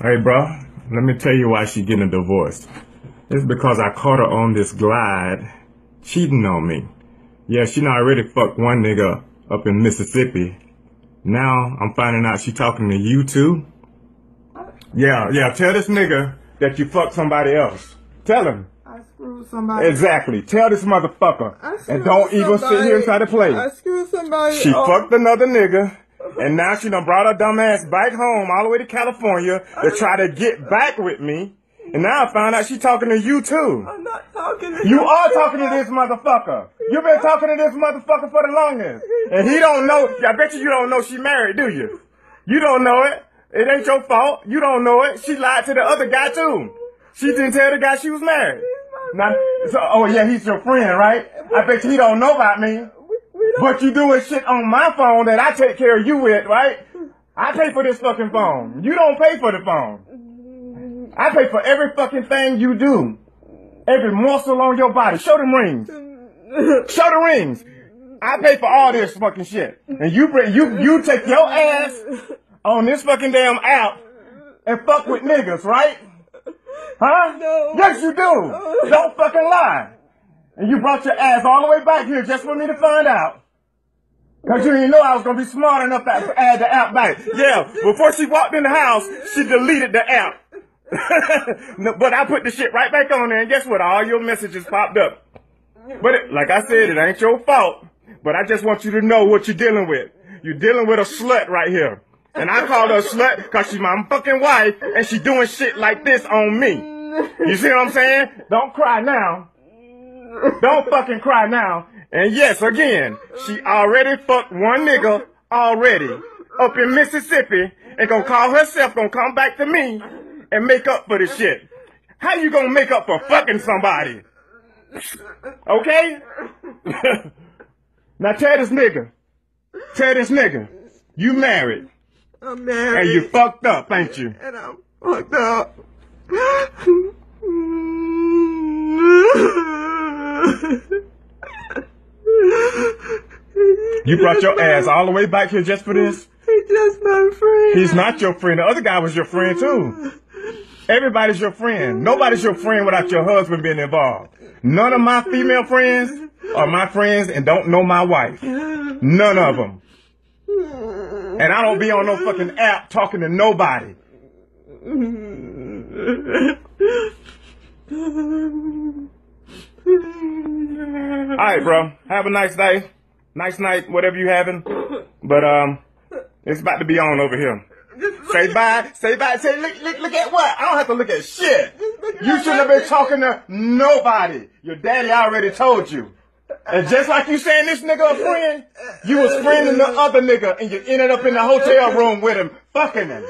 Hey, bro, let me tell you why she getting a divorce. It's because I caught her on this glide cheating on me. Yeah, she done already fucked one nigga up in Mississippi. Now I'm finding out she talking to you too. Yeah, yeah, tell this nigga that you fucked somebody else. Tell him. I screwed somebody. Exactly. Tell this motherfucker. I screwed And don't even sit here and try to play. I screwed somebody. She up. fucked another nigga, and now she done brought her dumb ass back home all the way to California to try to get back with me. And now I found out she talking to you too. I'm not talking to you. You are talking to this motherfucker. You've been talking to this motherfucker for the longest. And he don't know, I bet you you don't know she married, do you? You don't know it. It ain't your fault. You don't know it. She lied to the other guy too. She didn't tell the guy she was married. Now, so, oh yeah, he's your friend, right? I bet you he don't know about me. We, we don't. But you doing shit on my phone that I take care of you with, right? I pay for this fucking phone. You don't pay for the phone. I pay for every fucking thing you do. Every muscle on your body. Show them rings. Show the rings. I pay for all this fucking shit. And you bring, you, you take your ass on this fucking damn app and fuck with niggas, right? Huh? No. Yes, you do. Don't fucking lie. And you brought your ass all the way back here just for me to find out. Cause you didn't know I was gonna be smart enough to add the app back. Yeah, before she walked in the house, she deleted the app. But I put the shit right back on there, and guess what? All your messages popped up. But it, like I said, it ain't your fault. But I just want you to know what you're dealing with. You're dealing with a slut right here. And I call her a slut because she's my fucking wife, and she doing shit like this on me. You see what I'm saying? Don't cry now. Don't fucking cry now. And yes, again, she already fucked one nigga already up in Mississippi and gonna call herself gonna come back to me and make up for this shit. How you gonna make up for fucking somebody? Okay? now tell this nigga. Tell this nigga. You married I'm married. and you fucked up, ain't you? And I'm fucked up. You brought your ass all the way back here just for this? He's just my friend. He's not your friend. The other guy was your friend too. Everybody's your friend. Nobody's your friend without your husband being involved. None of my female friends are my friends and don't know my wife. None of them. And I don't be on no fucking app talking to nobody. All right, bro. Have a nice day. Nice night, whatever you having. But um, it's about to be on over here. Say bye. Say bye. Say look, look, look at what? I don't have to look at shit. You shouldn't have been talking to nobody. Your daddy already told you. And just like you saying this nigga a friend, you was friending the other nigga and you ended up in the hotel room with him, fucking him.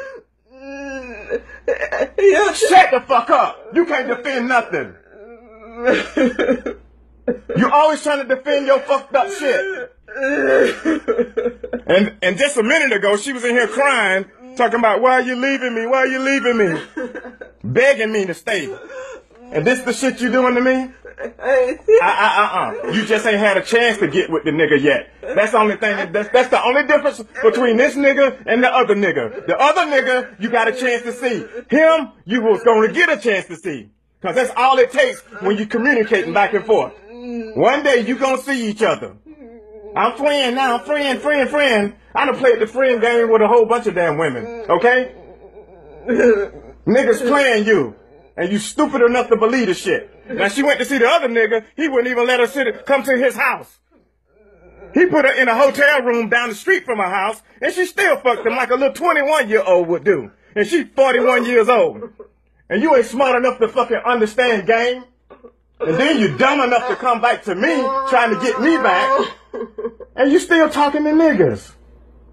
Shut the fuck up. You can't defend nothing. You always trying to defend your fucked up shit. And and just a minute ago, she was in here crying, talking about why are you leaving me? Why are you leaving me? Begging me to stay. And this the shit you doing to me? Uh uh uh. You just ain't had a chance to get with the nigga yet. That's the only thing. That's that's the only difference between this nigga and the other nigga. The other nigga, you got a chance to see. Him, you was gonna get a chance to see. Cause that's all it takes when you communicating back and forth. One day you gonna see each other. I'm friend now, friend, friend, friend. I done played the friend game with a whole bunch of damn women. Okay? Niggas playing you. And you stupid enough to believe the shit. Now she went to see the other nigga, he wouldn't even let her sit come to his house. He put her in a hotel room down the street from her house, and she still fucked him like a little 21 year old would do. And she's 41 years old. And you ain't smart enough to fucking understand game. And then you dumb enough to come back to me trying to get me back. And you still talking to niggas.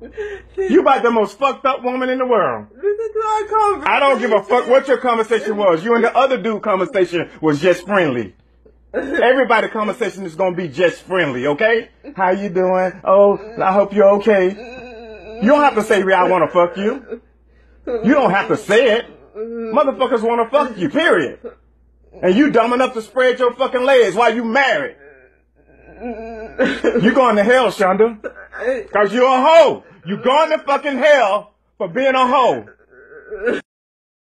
You about the most fucked up woman in the world. This is our conversation. I don't give a fuck what your conversation was. You and the other dude conversation was just friendly. Everybody conversation is gonna be just friendly, okay? How you doing? Oh, I hope you're okay. You don't have to say I wanna fuck you. You don't have to say it. Motherfuckers wanna fuck you, period. And you dumb enough to spread your fucking legs while you married. You going to hell, Shonda. Cause you're a hoe. You going to fucking hell for being a hoe.